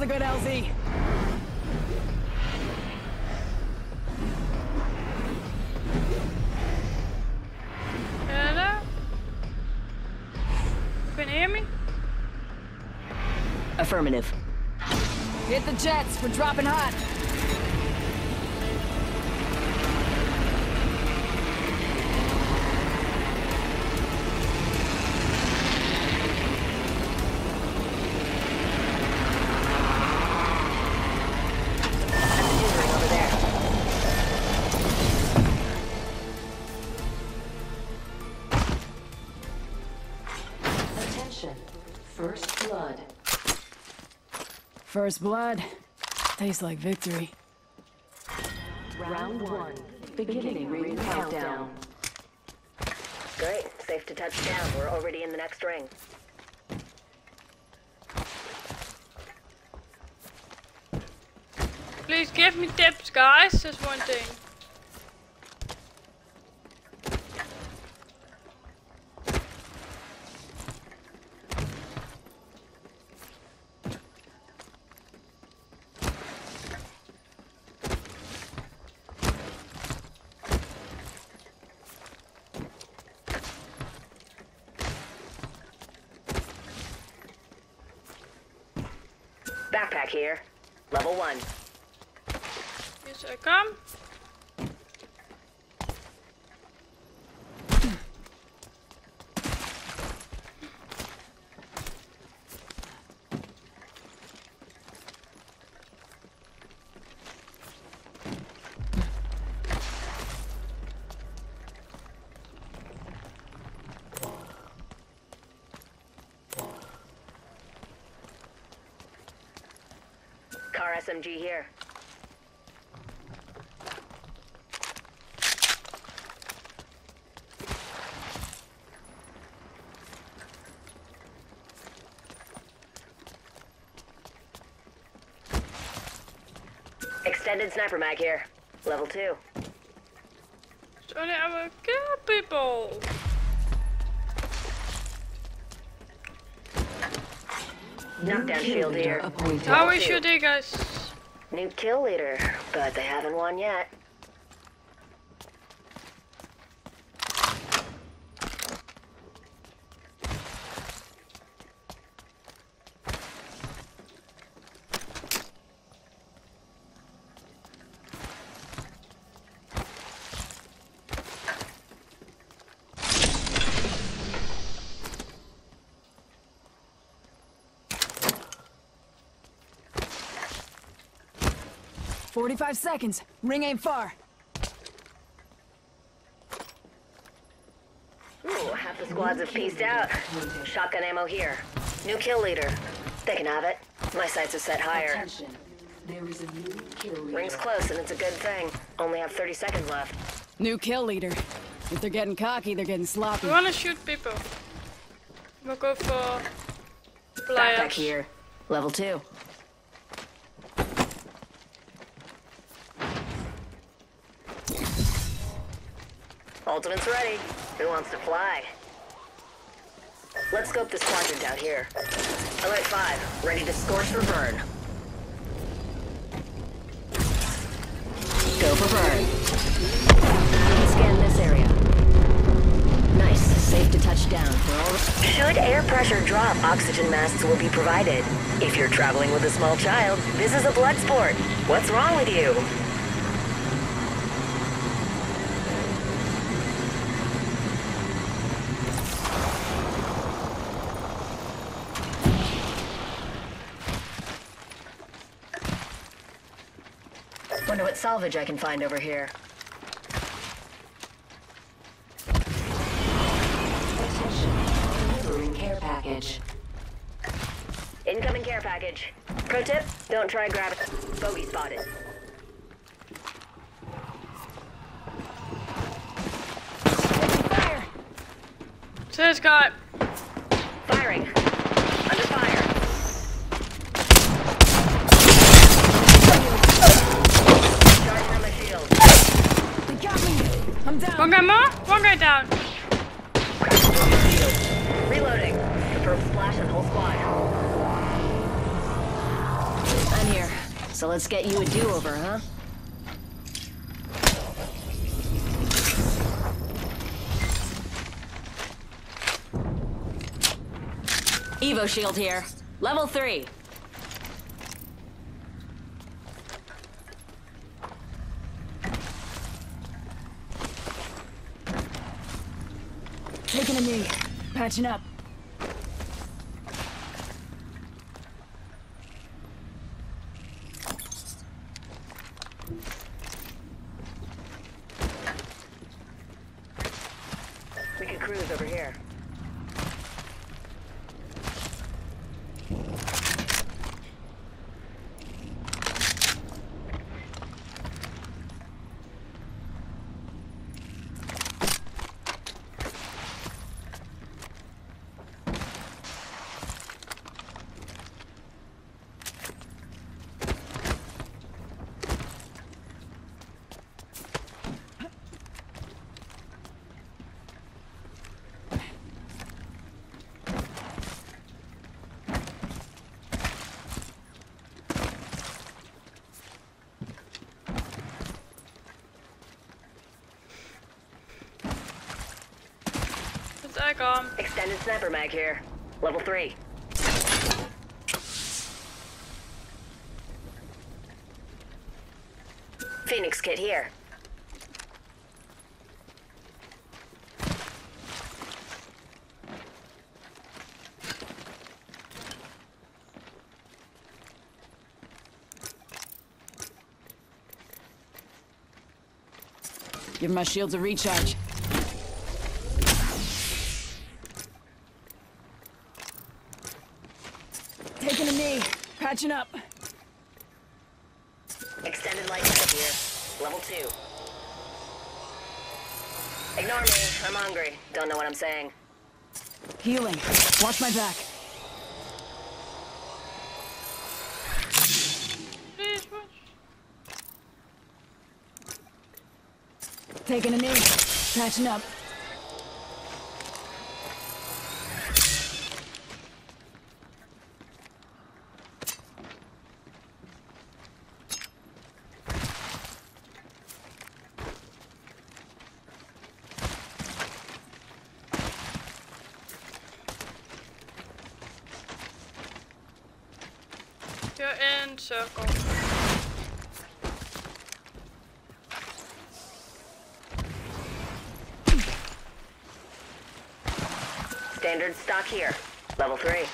was a good LZ. Hello? Can you hear me? Affirmative. Hit the jets. We're dropping hot. Attention. First blood. First blood. Tastes like victory. Round one. Beginning ring countdown. Great. Safe to touch down. We're already in the next ring. Please give me tips, guys. That's one thing. Backpack here. Level one. Yes, I come. SMG here. Extended sniper mag here. Level two. So only I will kill people. Knockdown shield here. appointed. How Level is your day, guys? New kill leader, but they haven't won yet. Forty-five seconds. Ring ain't far. Ooh, half the squads have pieced out. Shotgun ammo here. New kill leader. They can have it. My sights are set higher. Attention. There is a new kill leader. Rings close, and it's a good thing. Only have 30 seconds left. New kill leader. If they're getting cocky, they're getting sloppy. I wanna shoot people. We'll go for Backpack here. Level two. Ultimate's ready. Who wants to fly? Let's scope this quadrant out here. Alert 5, ready to scorch for burn. Go for burn. Scan this area. Nice, safe to touch down. Should air pressure drop, oxygen masks will be provided. If you're traveling with a small child, this is a blood sport. What's wrong with you? I wonder what salvage I can find over here. Attention. Delivering care package. Incoming care package. Pro tip, don't try grab it. Bogey spotted. Fire! So this guy. Firing. Under fire. Charging on my shield. They got me! I'm down! One guy more. One guy down. Reloading. Confirm splash and whole squad. So let's get you a do-over, huh? Evo shield here. Level 3. Taking a knee. Patching up. Cruise over here. What's? Extended sniper mag here. Level 3. Phoenix kit here. Give my shields a recharge. Taking a knee. Patching up. Extended light mag here. Level 2. Ignore me. I'm hungry. Don't know what I'm saying. Healing. Watch my back. Taking a knee. Patching up. You're in circle. Standard stock here. Level 3.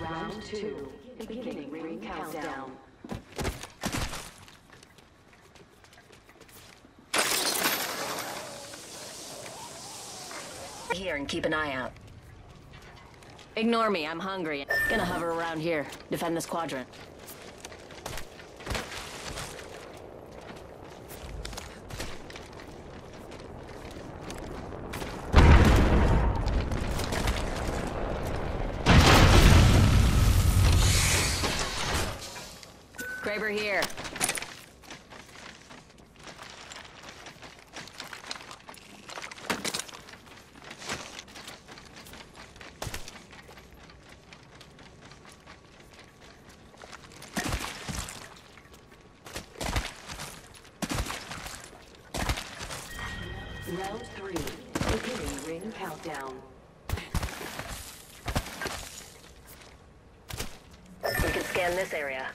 Round two. Beginning ring countdown. Here and keep an eye out. Ignore me, I'm hungry. Gonna hover around here. Defend this quadrant. Graber here. Round three. Beginning ring countdown. We can scan this area.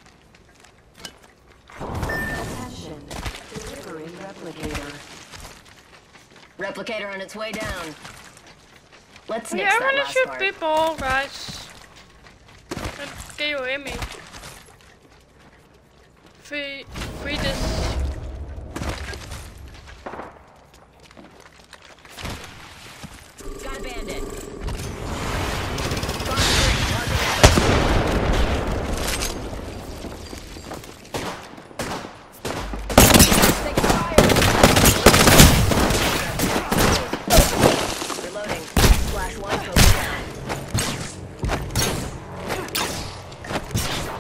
Attention. Delivering replicator. Replicator on its way down. Let's Yeah, I that wanna shoot part. people, guys. Men det er jo Emmy. Free, free this. Got a bandit. Reloading. Flash one, focus down.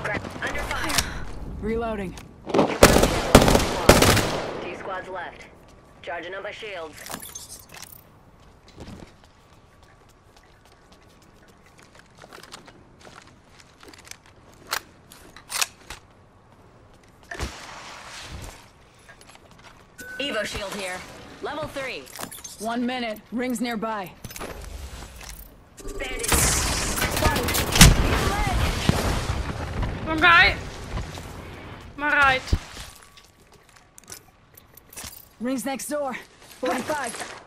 Gra- Under fire. Reloading. Two squads left. Charging up my shields. Evo shield here. Level three. One minute. Rings nearby. Bandit. One guy. My right. Rings next door. 45.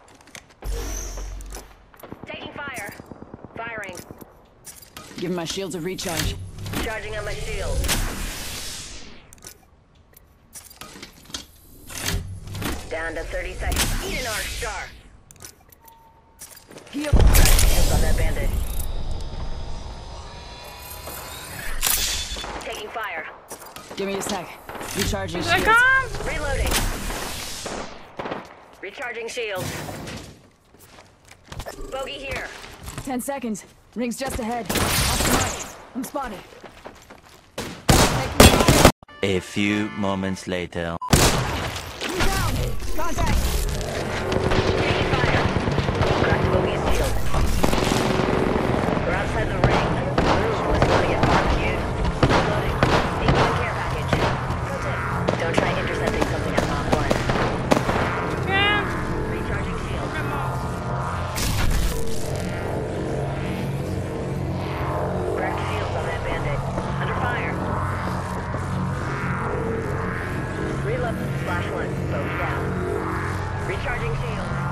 Taking fire. Firing. Give my shields a recharge. Charging on my shield. Down to 30 seconds. Eat an arc star. Heal. Hands on that bandit. Taking fire. Give me a sec. Recharging Here I shields. come. Reloading. Recharging shield. Bogey here. 10 seconds. Rings just ahead. Off the mark. I'm spotted. A few moments later. Recharging shield.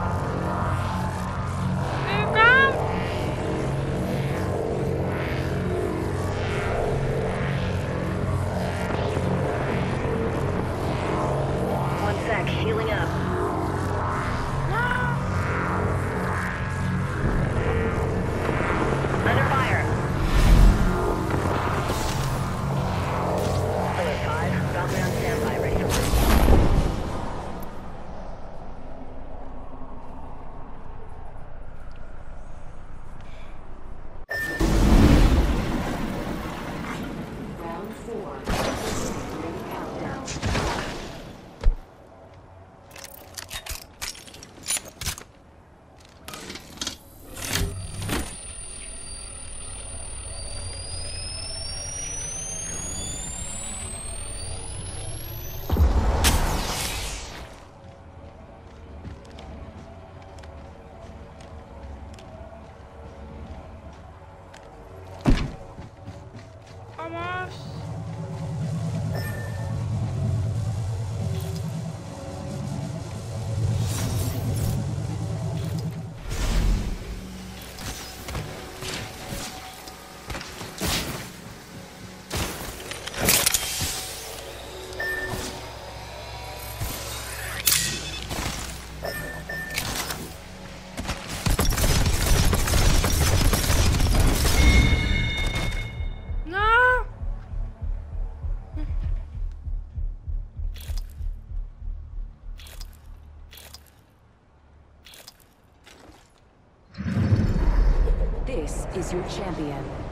This is your champion.